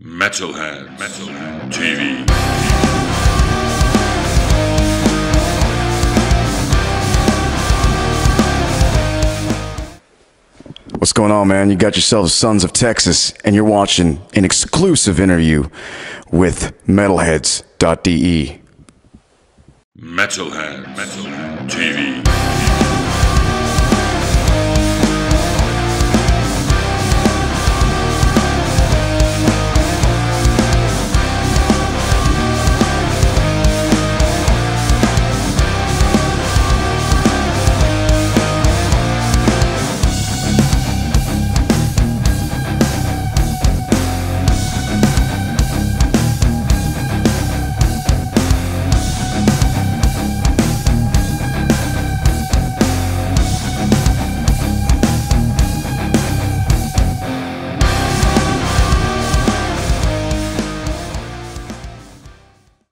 Metalhead, Metalhead TV. What's going on, man? You got yourselves Sons of Texas, and you're watching an exclusive interview with metalheads.de. Metalheads Metalhead TV.